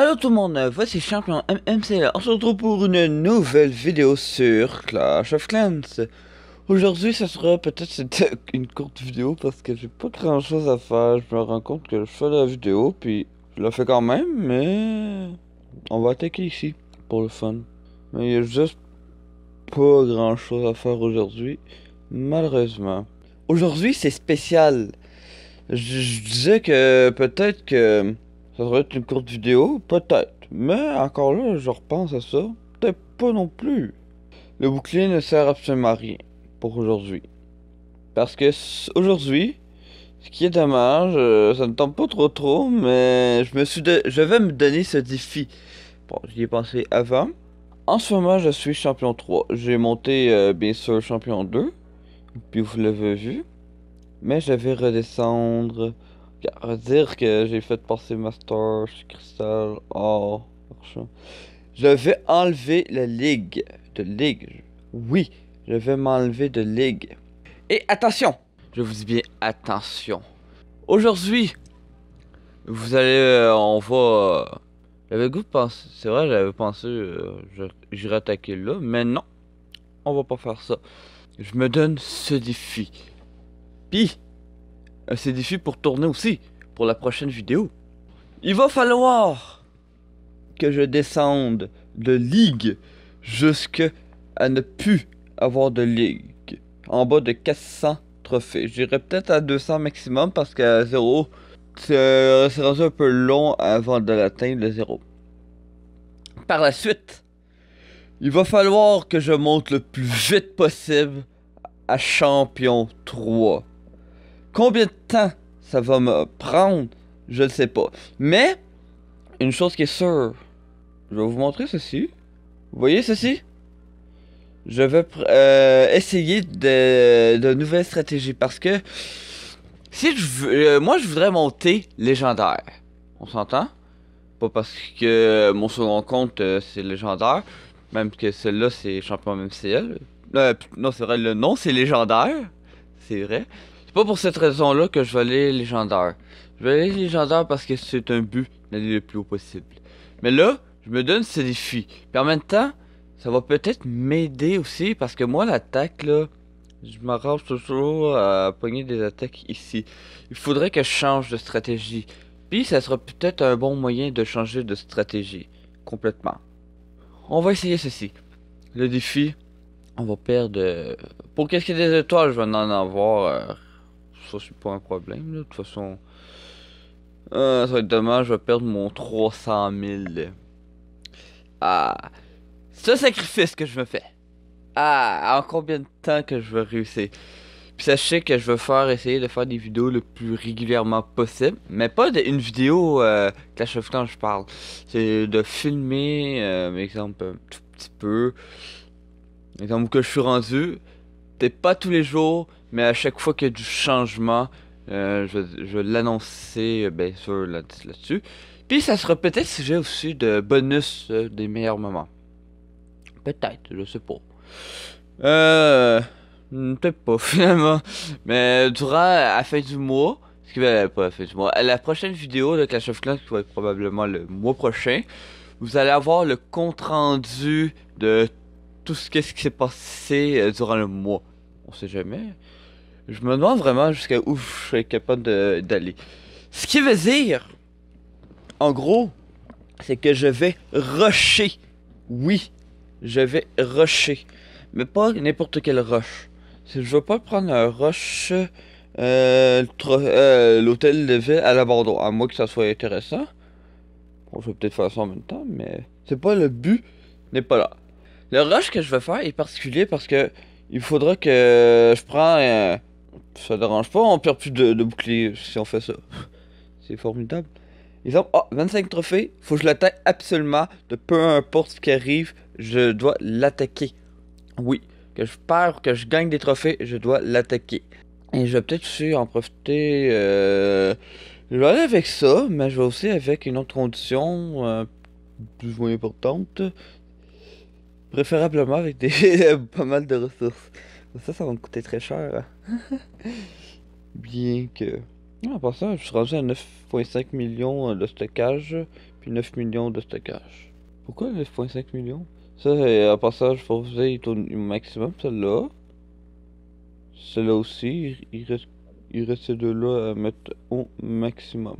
Allô tout le monde, voici Champion MMC. On se retrouve pour une nouvelle vidéo sur Clash of Clans. Aujourd'hui, ça sera peut-être une courte vidéo parce que j'ai pas grand chose à faire. Je me rends compte que je fais la vidéo, puis je la fais quand même, mais on va attaquer ici pour le fun. Mais il y a juste pas grand chose à faire aujourd'hui, malheureusement. Aujourd'hui, c'est spécial. Je, disais que peut-être que ça devrait être une courte vidéo, peut-être. Mais encore là, je repense à ça. Peut-être pas non plus. Le bouclier ne sert absolument à rien pour aujourd'hui. Parce que aujourd'hui, ce qui est dommage, euh, ça ne tombe pas trop trop, mais je me suis je vais me donner ce défi. Bon, j'y ai pensé avant. En ce moment, je suis champion 3. J'ai monté, euh, bien sûr, champion 2. Puis vous l'avez vu. Mais je vais redescendre. Dire que j'ai fait passer Master, Cristal, Oh, Je vais enlever la ligue. De ligue. Oui, je vais m'enlever de ligue. Et attention! Je vous dis bien attention. Aujourd'hui, vous allez. Euh, on va. Euh, j'avais goût de penser. C'est vrai, j'avais pensé. Euh, J'irais attaquer là. Mais non. On va pas faire ça. Je me donne ce défi. Puis, ce défi pour tourner aussi. Pour la prochaine vidéo. Il va falloir que je descende de ligue jusqu'à ne plus avoir de ligue. En bas de 400 trophées. J'irai peut-être à 200 maximum parce qu'à 0, c'est rendu un peu long avant de l'atteindre le 0. Par la suite, il va falloir que je monte le plus vite possible à champion 3. Combien de temps ça va me prendre, je ne sais pas. Mais, une chose qui est sûre, je vais vous montrer ceci. Vous voyez ceci? Je vais euh, essayer de, nouvelles stratégies parce que si je veux, euh, moi je voudrais monter légendaire. On s'entend? Pas parce que mon second compte euh, c'est légendaire, même que celle-là c'est champion MCL. non, c'est vrai, le nom c'est légendaire. C'est vrai. C'est pas pour cette raison-là que je vais aller légendaire. Je vais aller légendaire parce que c'est un but d'aller le plus haut possible. Mais là, je me donne ce défi. Puis en même temps, ça va peut-être m'aider aussi parce que moi, l'attaque, là, je m'arrange toujours à pogner des attaques ici. Il faudrait que je change de stratégie. Puis ça sera peut-être un bon moyen de changer de stratégie. Complètement. On va essayer ceci. Le défi, on va perdre... Pour qu'est-ce qu'il y a des étoiles, je vais en avoir... Ça, c'est pas un problème, De toute façon... Euh, ça va être dommage, je vais perdre mon 300 000. Ah... C'est un sacrifice que je me fais. Ah, en combien de temps que je vais réussir? Puis sachez que je vais faire essayer de faire des vidéos le plus régulièrement possible. Mais pas une vidéo euh, Clash of Clans, je parle. C'est de filmer, euh, exemple, un tout petit peu. Exemple que je suis rendu. Peut-être pas tous les jours, mais à chaque fois qu'il y a du changement, euh, je, vais l'annoncer, euh, bien sûr, là-dessus. Puis ça sera peut-être sujet aussi de bonus euh, des meilleurs moments. Peut-être, je sais pas. Euh. Peut-être pas, finalement. Mais durant la fin du mois, ce qui va pas la fin du mois, la prochaine vidéo de Clash of Clans, qui va être probablement le mois prochain, vous allez avoir le compte rendu de tout ce, qui s'est passé durant le mois. On sait jamais. Je me demande vraiment jusqu'à où je serais capable d'aller. Ce qui veut dire, en gros, c'est que je vais rusher. Oui, je vais rusher. Mais pas n'importe quel rush. Je veux pas prendre un rush euh, euh, l'hôtel de ville à l'abandon, à moins que ça soit intéressant. Bon, je vais peut-être faire ça en même temps, mais c'est pas le but, n'est pas là. Le rush que je vais faire est particulier parce que il faudra que je prends. Euh, ça dérange pas, on perd plus de, de bouclier si on fait ça. c'est formidable. Exemple, oh, 25 trophées, faut que je l'attaque absolument. De peu importe ce qui arrive, je dois l'attaquer. Oui, que je perds, que je gagne des trophées, je dois l'attaquer. Et je vais peut-être aussi en profiter. Euh... Je vais aller avec ça, mais je vais aussi avec une autre condition euh, plus ou moins importante. Préférablement avec des pas mal de ressources. Ça, ça va me coûter très cher. Hein. Bien que. Ah, pour ça, je suis rendu à 9.5 millions de stockage, puis 9 millions de stockage. Pourquoi 9.5 millions? Ça, à passage, faut vous est au maximum, celle-là. Celle-là aussi, il reste, il reste ces deux-là à mettre au maximum.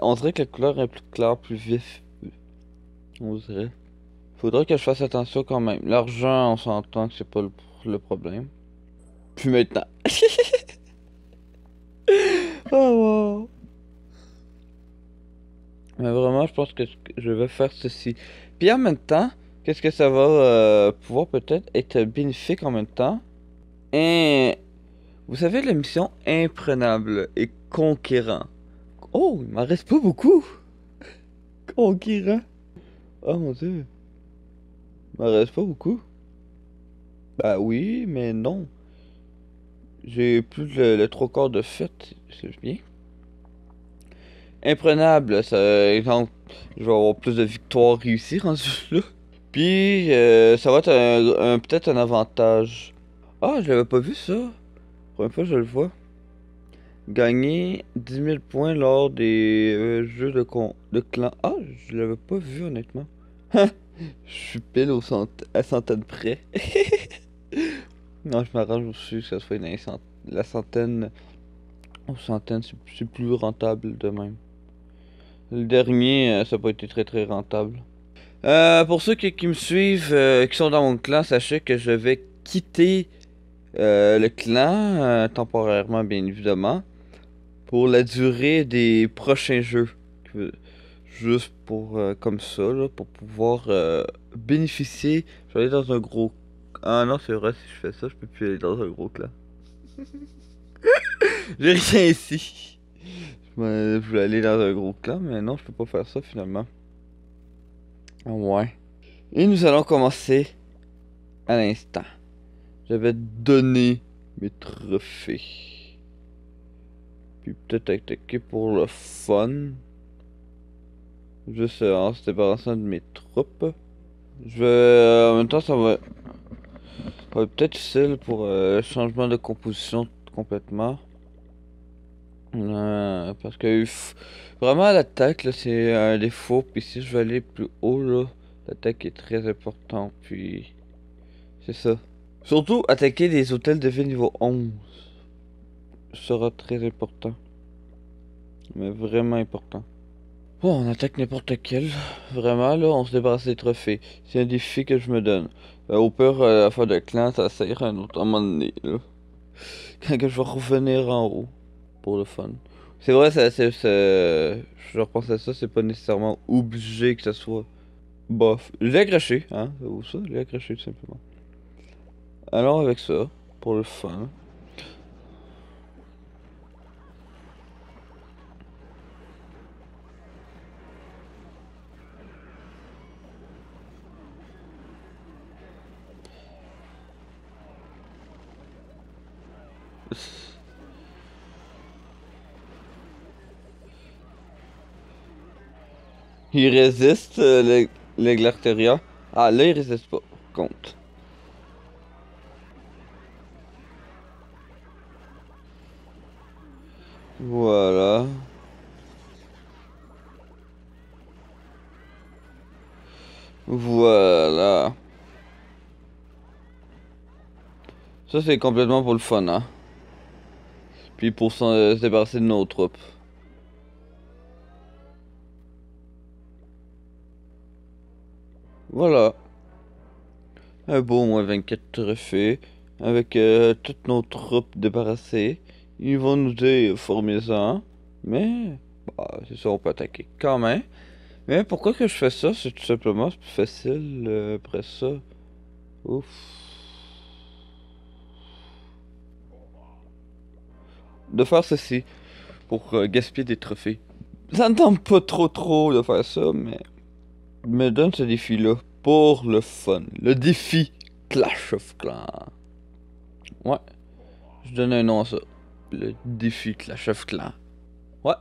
On dirait que la couleur est plus claire, plus vif. On dirait. Faudrait que je fasse attention quand même. L'argent, on s'entend que c'est pas le, problème. Puis maintenant. oh wow. Mais vraiment, je pense que je vais faire ceci. Puis en même temps, qu'est-ce que ça va euh, pouvoir peut-être être bénéfique en même temps? Et vous savez la mission imprenable et conquérant. Oh, il m'en reste pas beaucoup. conquérant. Oh mon dieu. Il m'en reste pas beaucoup. Bah oui, mais non. J'ai plus le, trois quarts de fête, c'est bien. Imprenable, ça exemple, je vais avoir plus de victoires réussies rendu là. Puis, euh, ça va être un, peut-être un avantage. Ah, je l'avais pas vu ça. Première fois je le vois. Gagner 10 000 points lors des euh, jeux de, con de clan. Ah, je l'avais pas vu honnêtement. Je suis pile au cent à centaine près. non, je m'arrange aussi que ça soit une la centaine aux centaines, c'est plus rentable de même. Le dernier, euh, ça n'a pas été très très rentable. Euh, pour ceux qui, me suivent, euh, qui sont dans mon clan, sachez que je vais quitter le clan temporairement, bien évidemment, pour la durée des prochains jeux juste pour euh, comme ça, pour pouvoir euh, bénéficier. Je vais aller dans un gros. Ah non, c'est vrai, si je fais ça, je peux plus aller dans un gros clan. J'ai rien ici. Je voulais aller dans un gros clan, mais non, je peux pas faire ça finalement. Ouais. Et nous allons commencer à l'instant. Je vais donner mes trophées. Puis peut-être attaquer pour le fun. Euh, en se débarrassant de mes troupes. Je vais... Euh, en même temps, ça va... peut-être utile pour euh, changement de composition complètement. parce que vraiment l'attaque là c'est un défaut. Puis si je vais aller plus haut là, l'attaque est très important. Puis c'est ça. Surtout attaquer des hôtels de vie niveau 11 sera très important. Mais vraiment important. Bon, on attaque n'importe quel. Vraiment, là, on se débarrasse des trophées. C'est un défi que je me donne. Euh, au peur, euh, la fin de clan, ça sert un autre moment donné, là. Quand je vais revenir en haut. Pour le fun. C'est vrai, ça, c'est, je repense à ça, c'est pas nécessairement obligé que ça soit bof. Je l'ai accroché, hein, ou ça, je l'ai accroché tout simplement. Alors avec ça, pour le fun. Il résiste, euh, l'Eglarteria. Ah, là, il résiste pas. Compte. Voilà. Voilà. Ça, c'est complètement pour le fun, hein. Puis pour se débarrasser de nos troupes. Un beau moins 24 trophées. Avec euh, toutes nos troupes débarrassées. Ils vont nous dire formez-en. Mais, bah, c'est ça, on peut attaquer quand même. Mais pourquoi que je fais ça? C'est tout simplement plus facile euh, après ça. Ouf. De faire ceci pour euh, gaspiller des trophées. Ça ne tente pas trop trop de faire ça, mais me donne ce défi-là pour le fun. Le défi Clash of Clans. Ouais. Je donne un nom à ça. Le défi Clash of Clans. Ouais.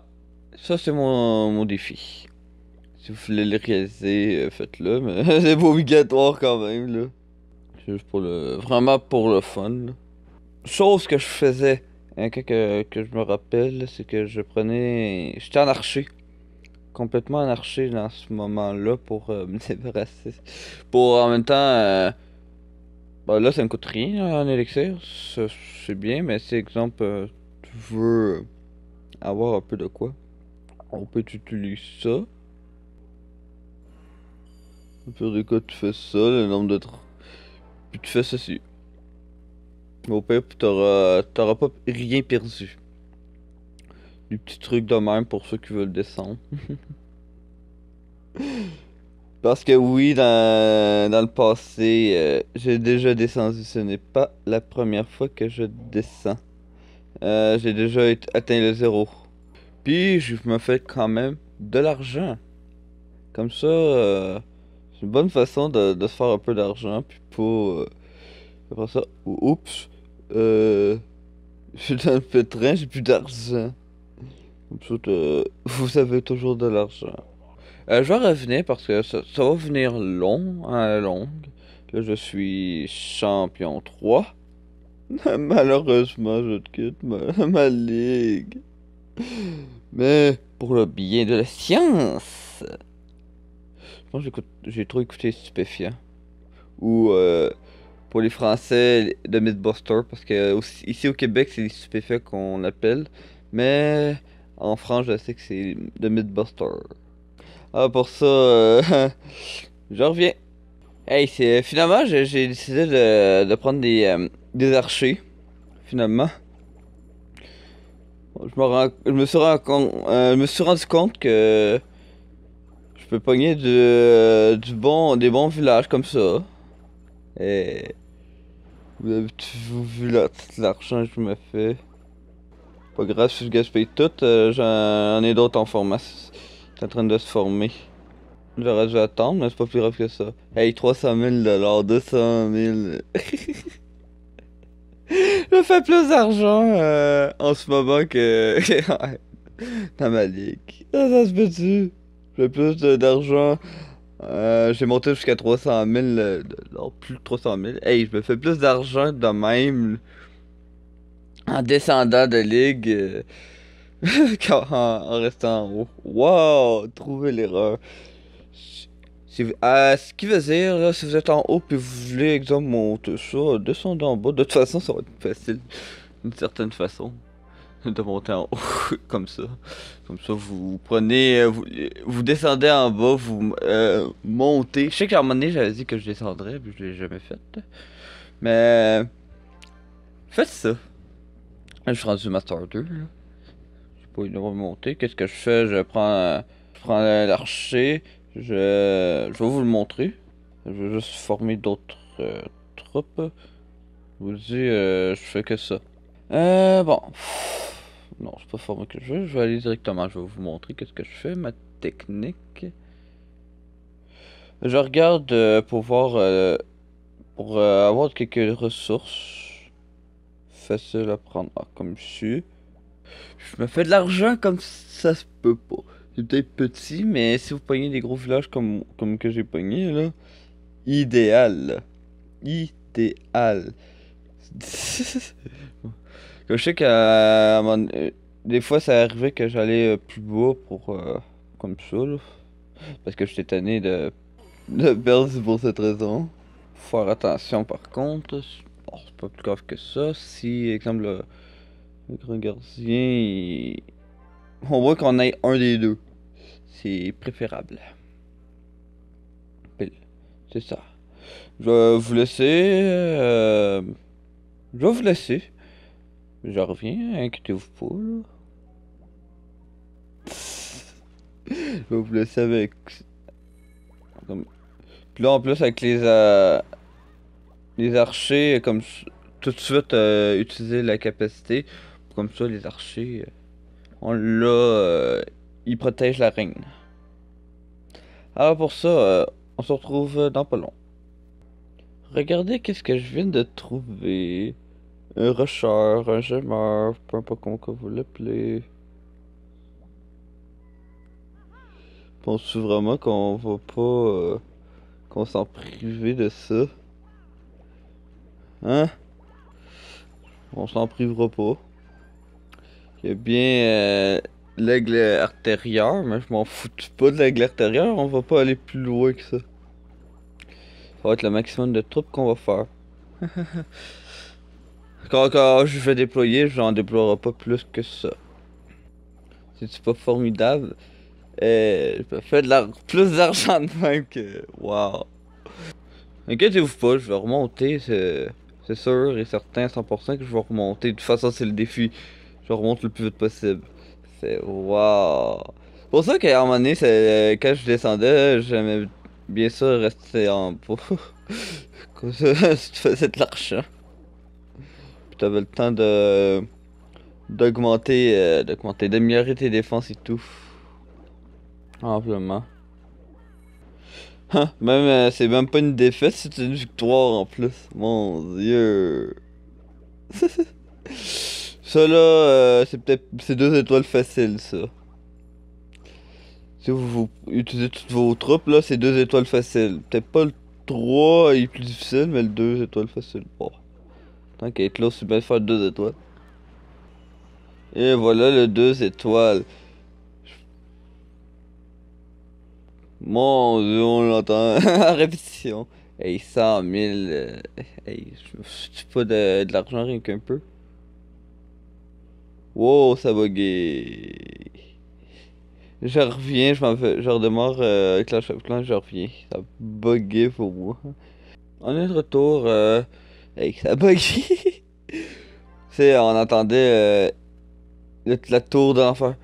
Ça, c'est mon, mon défi. Si vous voulez le réaliser, euh, faites-le. Mais c'est pas obligatoire quand même, là. C'est juste pour le... Vraiment pour le fun, Chose que je faisais cas que, que je me rappelle, c'est que je prenais... J'étais en archer. Complètement en archer dans ce moment-là pour euh, me débarrasser. Pour en même temps... Euh, bah là, ça me coûte rien en élixir. C'est bien, mais si exemple, euh, tu veux avoir un peu de quoi, on peut utiliser ça. Au pire des cas, tu fais ça, le nombre de... Puis tu fais ceci. Au pire, t'auras pas rien perdu. Du petit truc de même pour ceux qui veulent descendre. Parce que oui, dans, le passé, euh, j'ai déjà descendu. Ce n'est pas la première fois que je descends. Euh, j'ai déjà atteint le zéro. Puis je me fais quand même de l'argent. Comme ça, euh, c'est une bonne façon de, se faire un peu d'argent. Puis pour... ça, oups. Je suis dans le pétrin, j'ai plus d'argent. vous avez toujours de l'argent. Euh, je vais revenir parce que ça, va venir long, à la longue. Là, je suis champion 3. Malheureusement, je quitte ma, ligue. Mais pour le bien de la science. J'ai trop écouté Stupéfiant. Ou euh, pour les Français de Mythbuster, parce que ici au Québec, c'est les stupéfiants qu'on appelle. Mais en France, je sais que c'est de Mythbuster. Ah, pour ça, euh, je reviens. Hey, c'est finalement, j'ai décidé de, prendre des, euh, des archers. Finalement. Je me, je me, suis, rendu, euh, compte que je peux pogner du, du bon, des bons villages comme ça. Et vous avez vu l'argent que je me fais? Pas grave si je gaspille tout, j'en ai d'autres en formation en train de se former. J'aurais dû attendre, mais c'est pas plus grave que ça. Hey, 300 000 200 000. je fais plus d'argent euh, en ce moment que dans ma ça se peut-tu? Je fais plus d'argent. Euh, j'ai monté jusqu'à 300 000. non, plus de 300 000. Hey, je me fais plus d'argent de même en descendant de ligue. Euh, en, restant en haut. Wow! Trouver l'erreur. Euh, ce qui veut dire, là, si vous êtes en haut puis vous voulez, exemple, monter ça, descendez en bas. De toute façon, ça va être facile, d'une certaine façon, de monter en haut, comme ça. Comme ça, vous prenez, euh, vous, vous descendez en bas, vous euh, montez. Je sais qu'à un moment donné, j'avais dit que je descendrais, puis je l'ai jamais fait. Mais, faites ça. Je suis rendu Master 2, là pour une remonter. Qu'est-ce que je fais? Je prends, je prends l'archer. Je, je vais vous le montrer. Je vais juste former d'autres euh, troupes. Je vous dis, euh, je fais que ça. Euh, bon. Non, c'est pas former que je veux. Je vais aller directement. Je vais vous montrer qu'est-ce que je fais. Ma technique. Je regarde euh, pour voir. Pour avoir quelques ressources. Facile à prendre. Ah, comme je suis. Je me fais de l'argent comme ça se peut pas. C'est peut-être petit, mais si vous pognez des gros villages comme, comme que j'ai pogné, là, idéal. Idéal. je sais euh, des fois ça arrivait que j'allais euh, plus bas pour euh, comme ça là, parce que j'étais tanné de de perdre pour cette raison. Faut faire attention par contre, c'est pas plus grave que ça. Si exemple le grand gardien, on voit qu'on ait un des deux. C'est préférable. C'est ça. Je vais vous laisser. Euh, je vais vous laisser. Je reviens, inquiétez-vous pas. je vais vous laisser avec. Puis là, en plus, avec les, euh, les archers, comme tout de suite, euh, utiliser la capacité. Comme ça, les archers, euh, on l'a. Euh, ils protègent la reine. Alors pour ça, euh, on se retrouve dans pas long. Regardez qu'est-ce que je viens de trouver. Un rusher, un gemeur, peu importe comment vous l'appelez. Penses-tu vraiment qu'on va pas... qu'on s'en priver de ça? Hein? On s'en privera pas. Il y a bien euh, l'aigle artérieur, mais je m'en fous pas de l'aigle artérieur, on va pas aller plus loin que ça. Ça va être le maximum de troupes qu'on va faire. quand, je vais déployer, j'en déploierai pas plus que ça. C'est pas formidable? Euh, je peux faire de la... plus d'argent de même que... Waouh. Inquiétez-vous pas, je vais remonter, c'est sûr et certain, 100% que je vais remonter. De toute façon, c'est le défi. Je remonte le plus vite possible. C'est waouh. C'est pour ça qu'à un moment donné, quand je descendais, j'aimais bien sûr rester en bas. Comme ça, tu faisais de l'argent. Puis t'avais le temps de d'augmenter, euh, d'augmenter, d'améliorer tes défenses et tout. Amplement. Hein, même, euh, c'est même pas une défaite, c'est une victoire en plus. Mon dieu. ça là, euh, c'est peut-être, c'est deux étoiles faciles ça. Si vous, utilisez toutes vos troupes là, c'est deux étoiles faciles. Peut-être pas le 3 est plus difficile, mais le 2 étoiles faciles. Bon. Tant qu'à être là, c'est bien de faire deux étoiles. Et voilà le 2 étoiles. Mon dieu, on l'entend en répétition. Hey, 100 000. Euh, hey, je pas de, de l'argent rien qu'un peu. Wow, ça bugué. Je reviens, je m'en fais, je redémarre euh, Clash of Clans, je reviens. Ça bugué pour moi. On est de retour. Euh, hey, ça bugué. tu sais, on entendait euh, la tour d'enfer.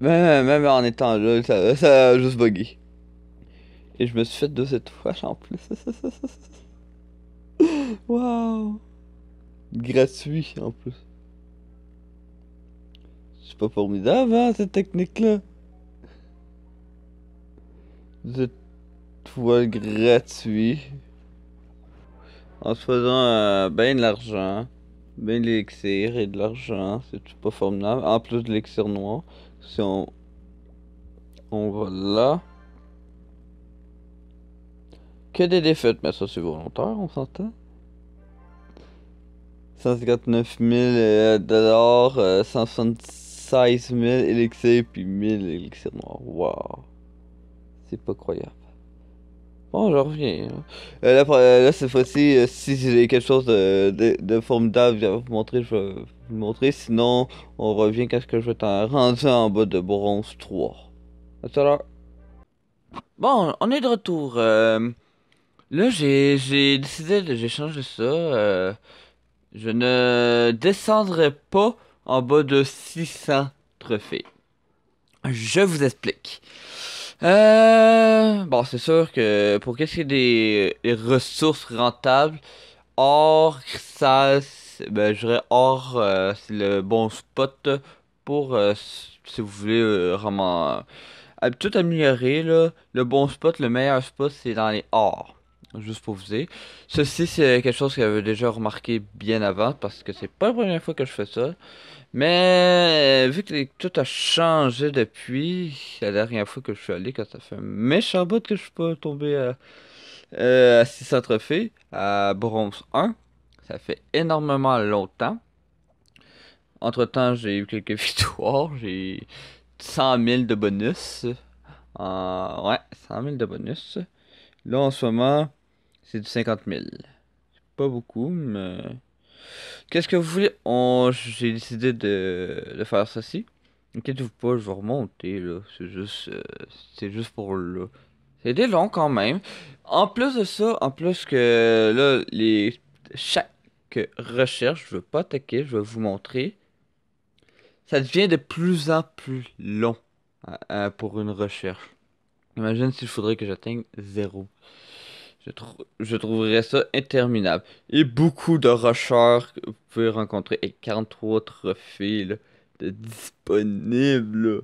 Même, même en étant là, ça, a juste bugué. Et je me suis fait deux étoiles en plus. Waouh! Gratuit en plus. C'est pas formidable, hein, cette technique-là? Deux étoiles gratuit. En se faisant euh, ben de l'argent. Ben de l'élixir et de l'argent. C'est pas formidable? En plus de l'élixir noir. Si on, on va là. Que des défaites, mais ça c'est volontaire, on s'entend. 159 000 dollars, 176 000 élixirs, puis 1000 élixirs noirs. Waouh. C'est pas croyable. Bon, je reviens. Hein. Euh, là, cette fois-ci, euh, si j'ai quelque chose de, formidable, je vais vous montrer, je vous montrer. Sinon, on revient quand je vais être rendu en bas de bronze 3. À tout. Bon, on est de retour. Euh, là, j'ai décidé de j'ai changé ça. je ne descendrai pas en bas de 600 trophées. Je vous explique. Euh, bon, c'est sûr que pour qu'est-ce qui est des, ressources rentables, or, ça, ben, je dirais or, euh, c'est le bon spot pour, euh, si vous voulez vraiment tout améliorer, là, le bon spot, le meilleur spot, c'est dans les ors. Juste pour vous dire. Ceci, c'est quelque chose que j'avais déjà remarqué bien avant, parce que c'est pas la première fois que je fais ça. Mais vu que tout a changé depuis la dernière fois que je suis allé, quand ça fait un méchant bout que je suis pas tombé à, euh, à 600 trophées, à bronze 1, ça fait énormément longtemps. Entre temps, j'ai eu quelques victoires, j'ai 100 000 de bonus. ouais, 100 000 de bonus. Là, en ce moment, c'est du 50 000. Pas beaucoup, mais Qu'est-ce que vous voulez? On... J'ai décidé de... de faire ceci. Inquiétez-vous pas, je vais remonter là. C'est juste, euh, c'est juste pour là. C'est des longs quand même. En plus de ça, en plus que là, les chaque recherche, je veux pas attaquer, je vais vous montrer. Ça devient de plus en plus long hein, hein, pour une recherche. Imagine s'il faudrait que j'atteigne zéro. Je, trouverais ça interminable. Et beaucoup de rushers que vous pouvez rencontrer. Et 43 trophées de disponibles.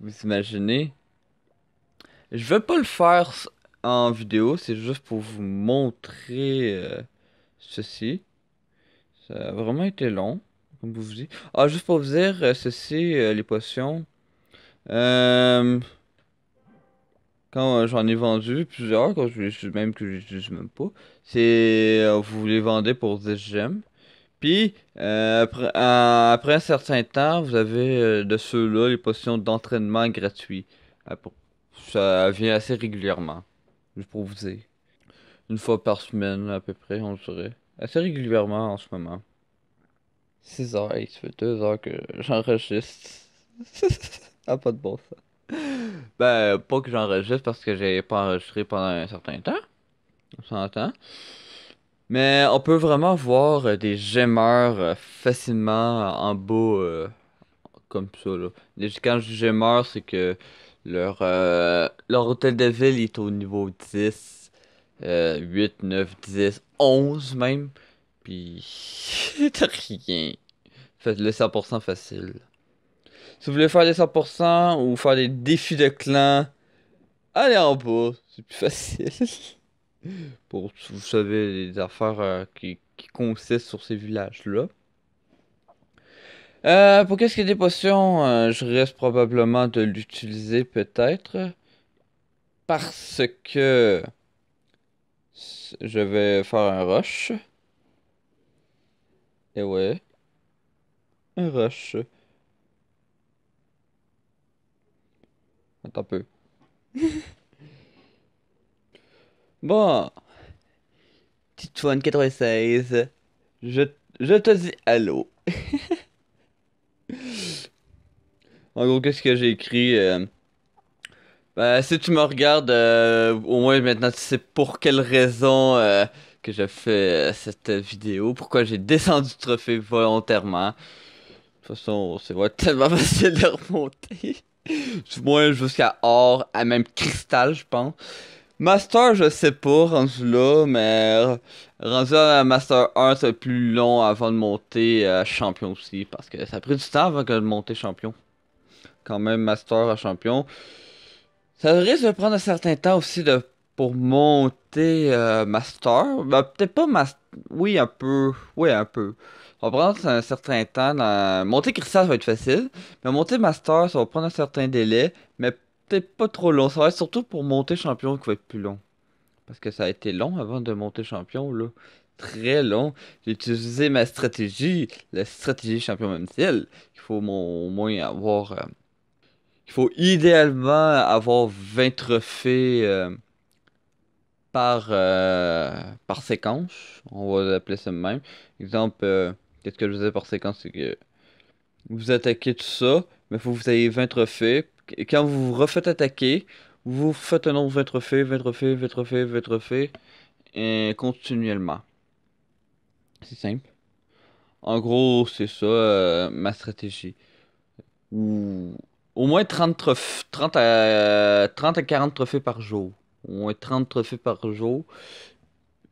Vous imaginez? Je vais pas le faire en vidéo. C'est juste pour vous montrer euh, ceci. Ça a vraiment été long. Comme vous dites. Ah, juste pour vous dire, euh, ceci, euh, les potions. Euh... Quand j'en ai vendu plusieurs, quand je même que j'utilise même pas, c'est vous les vendez pour 10 gemmes. Puis, après, après, un certain temps, vous avez de ceux-là les positions d'entraînement gratuits. Ça vient assez régulièrement, juste pour vous dire. Une fois par semaine, à peu près, on dirait. Assez régulièrement en ce moment. 6 heures, il se fait 2 heures que j'enregistre. ah, pas de bon ça. Ben, pas que j'enregistre parce que j'ai pas enregistré pendant un certain temps. On s'entend. Mais on peut vraiment voir euh, des gemeurs euh, facilement en bas, euh, comme ça. Là. Quand je dis c'est que leur, leur hôtel de ville est au niveau 10, 8, 9, 10, 11 même. Puis, t'as rien. Faites le 100% facile. Si vous voulez faire des 100% ou faire des défis de clan, allez en bas, c'est plus facile. Pour, vous savez, les affaires euh, qui, consistent sur ces villages-là. Euh, pour qu'est-ce qui est des potions, euh, je risque probablement de l'utiliser peut-être. Parce que je vais faire un rush. Et ouais. Un rush. Attends un peu. bon. Titouane 96. Je, je te dis allô. en gros, qu'est-ce que j'ai écrit? Euh, ben, si tu me regardes, euh, au moins maintenant tu sais pour quelle raison euh, que je fais cette vidéo, pourquoi j'ai descendu le trophée volontairement. De toute façon, c'est tellement facile de remonter. Du moins jusqu'à or, à même cristal, je pense. Master, je sais pas, rendu là, mais rendu à Master 1, c'est plus long avant de monter champion aussi, parce que ça a pris du temps avant de monter champion. Quand même, Master à champion. Ça risque de prendre un certain temps aussi de pour monter euh, Master. Ben, peut-être pas Master. Oui, un peu. Oui, un peu. Ça va prendre un certain temps. Monter Cristal, ça va être facile. Mais monter Master, ça va prendre un certain délai. Mais peut-être pas trop long. Ça va être surtout pour monter champion qui va être plus long. Parce que ça a été long avant de monter champion, là. Très long. J'ai utilisé ma stratégie, la stratégie champion même ciel. Il faut au moins avoir. Euh, il faut idéalement avoir 20 trophées. Euh, par, euh, par séquence. On va l'appeler ça même. Exemple, euh, qu'est-ce que je disais par séquence, c'est que vous attaquez tout ça, mais il faut que vous ayez 20 trophées. Et quand vous vous refaites attaquer, vous faites un nombre de 20 trophées, 20 trophées, 20 trophées, 20 trophées, et continuellement. C'est simple. En gros, c'est ça euh, ma stratégie. Ou au moins 30, 30, à, 30 à 40 trophées par jour au moins 30 trophées par jour.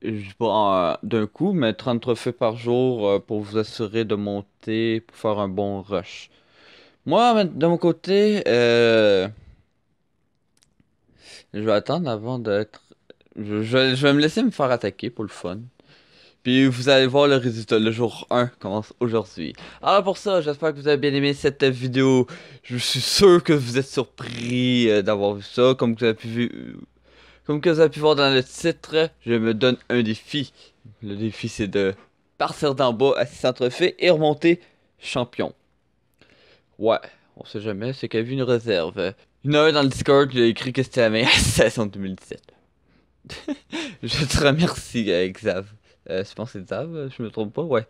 Je pas d'un coup, mais 30 trophées par jour euh, pour vous assurer de monter, pour faire un bon rush. Moi, de mon côté, euh, je vais attendre avant d'être. Je, je, vais me laisser me faire attaquer pour le fun. Puis vous allez voir le résultat. Le jour 1 commence aujourd'hui. Alors pour ça, j'espère que vous avez bien aimé cette vidéo. Je suis sûr que vous êtes surpris euh, d'avoir vu ça. Comme vous avez pu vu, comme vous avez pu voir dans le titre, je me donne un défi. Le défi, c'est de partir d'en bas à 600 trophées et remonter champion. Ouais, on sait jamais, c'est qu'il y a une réserve. Une heure dans le Discord, il a écrit que c'était la meilleure saison 2017. je te remercie, euh, Xav. Euh, je pense que c'est Xav, je me trompe pas, ouais.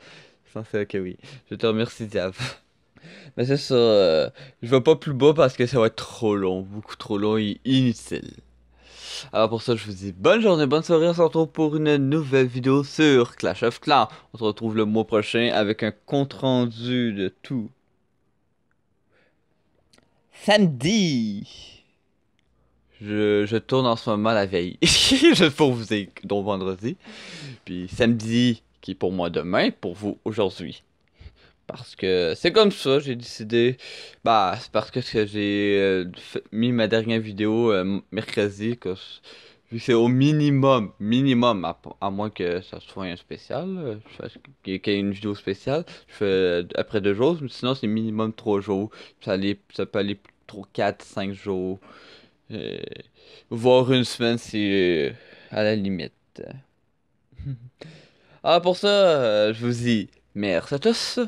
Je pense que oui. Je te remercie, Xav. Mais c'est ça, euh, je vais pas plus bas parce que ça va être trop long, beaucoup trop long et inutile. Alors pour ça, je vous dis bonne journée, bonne soirée. On se retrouve pour une nouvelle vidéo sur Clash of Clans. On se retrouve le mois prochain avec un compte rendu de tout. Samedi. Je, je tourne en ce moment la veille. Juste pour vous donc vendredi. Puis samedi, qui est pour moi demain, pour vous aujourd'hui. Parce que c'est comme ça, j'ai décidé. Bah, c'est parce que j'ai euh, mis ma dernière vidéo euh, mercredi. Que, c'est au minimum, minimum, à, moins que ça soit un spécial, qu'il y ait une vidéo spéciale, je fais après deux jours, sinon c'est minimum trois jours. Ça, ça peut aller trop 4, 5 jours. Euh, voire une semaine, c'est à la limite. Ah, pour ça, je vous dis Merci à tous